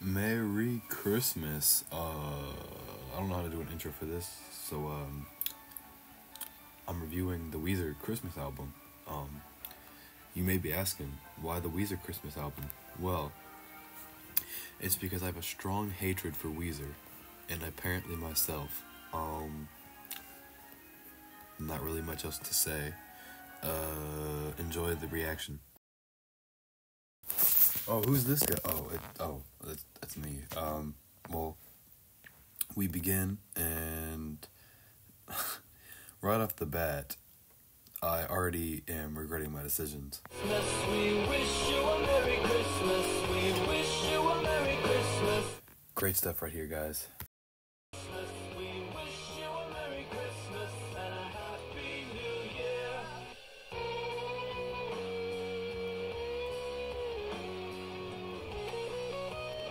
Merry Christmas. Uh, I don't know how to do an intro for this, so um, I'm reviewing the Weezer Christmas album. Um, you may be asking, why the Weezer Christmas album? Well, it's because I have a strong hatred for Weezer, and apparently myself. Um, not really much else to say. Uh, enjoy the reaction. Oh, who's this guy? Oh, it, oh, that's, that's me. Um, well, we begin, and right off the bat, I already am regretting my decisions. Great stuff right here, guys.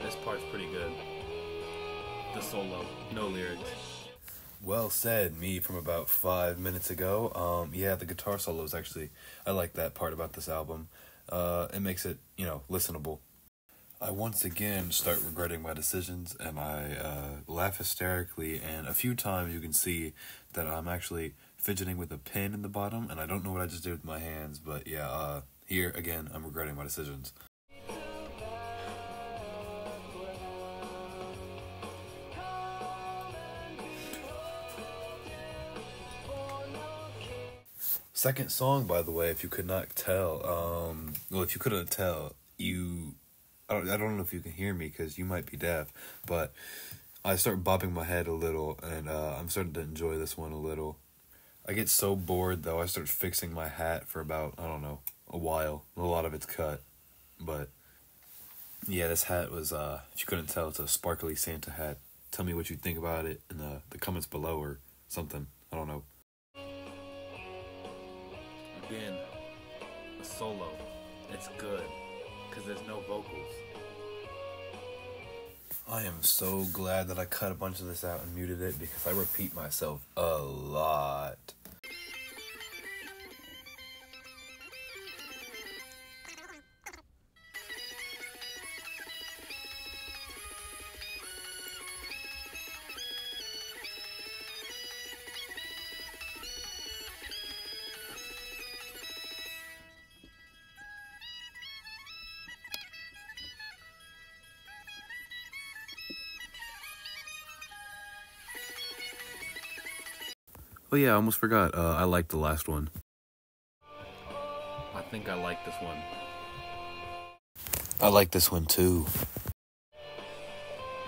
This part's pretty good. The solo, no lyrics. Well said, me from about five minutes ago. Um, yeah, the guitar solos actually, I like that part about this album. Uh, it makes it, you know, listenable. I once again start regretting my decisions, and I uh, laugh hysterically. And a few times you can see that I'm actually fidgeting with a pin in the bottom, and I don't know what I just did with my hands. But yeah, uh, here again, I'm regretting my decisions. Second song, by the way, if you could not tell, um, well, if you couldn't tell, you, I don't, I don't know if you can hear me because you might be deaf, but I start bobbing my head a little, and uh, I'm starting to enjoy this one a little. I get so bored though, I start fixing my hat for about I don't know a while. A lot of it's cut, but yeah, this hat was. Uh, if you couldn't tell, it's a sparkly Santa hat. Tell me what you think about it in the the comments below or something. I don't know. Again, a solo. It's good because there's no vocals. I am so glad that I cut a bunch of this out and muted it because I repeat myself a lot. Oh yeah, I almost forgot. Uh, I like the last one. I think I like this one. I like this one too.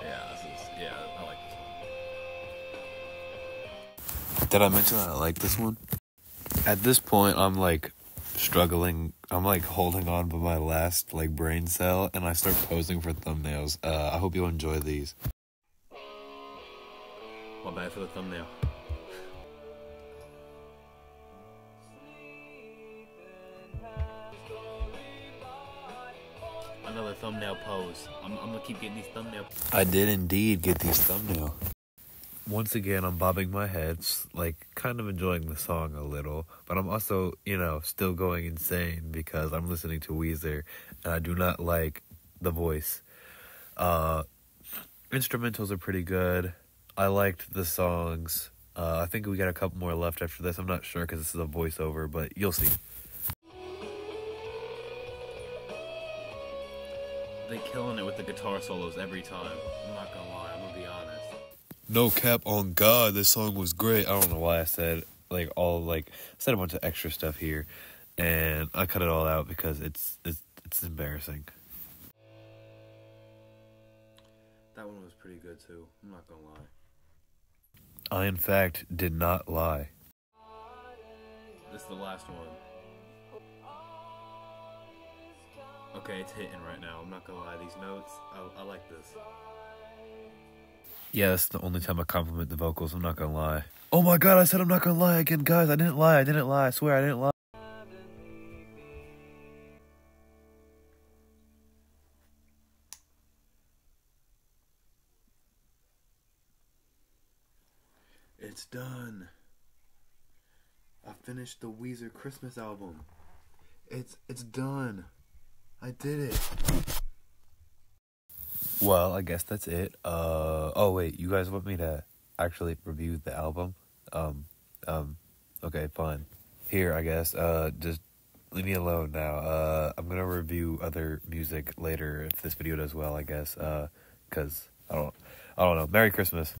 Yeah, this is yeah, I like this one. Did I mention that I like this one? At this point, I'm like struggling. I'm like holding on by my last like brain cell, and I start posing for thumbnails. Uh, I hope you enjoy these. My bad for the thumbnail. Another thumbnail pose. I'm, I'm gonna keep getting these thumbnail. I did indeed get these thumbnail. Once again, I'm bobbing my head, like kind of enjoying the song a little, but I'm also, you know, still going insane because I'm listening to Weezer and I do not like the voice. Uh, instrumentals are pretty good. I liked the songs. Uh, I think we got a couple more left after this. I'm not sure because this is a voiceover, but you'll see. They killing it with the guitar solos every time. I'm not gonna lie. I'm gonna be honest. No cap on God, this song was great. I don't know why I said like all like I said a bunch of extra stuff here, and I cut it all out because it's it's it's embarrassing. That one was pretty good too. I'm not gonna lie. I in fact did not lie. This is the last one. Okay, it's hitting right now. I'm not gonna lie. These notes, I, I like this. Yeah, that's the only time I compliment the vocals. I'm not gonna lie. Oh my God, I said I'm not gonna lie again, guys. I didn't lie. I didn't lie. I swear I didn't lie. It's done. I finished the Weezer Christmas album. It's it's done. I did it. Well, I guess that's it. Uh oh wait, you guys want me to actually review the album? Um um okay, fine. Here, I guess. Uh just leave me alone now. Uh I'm going to review other music later if this video does well, I guess. Uh cuz I don't I don't know. Merry Christmas.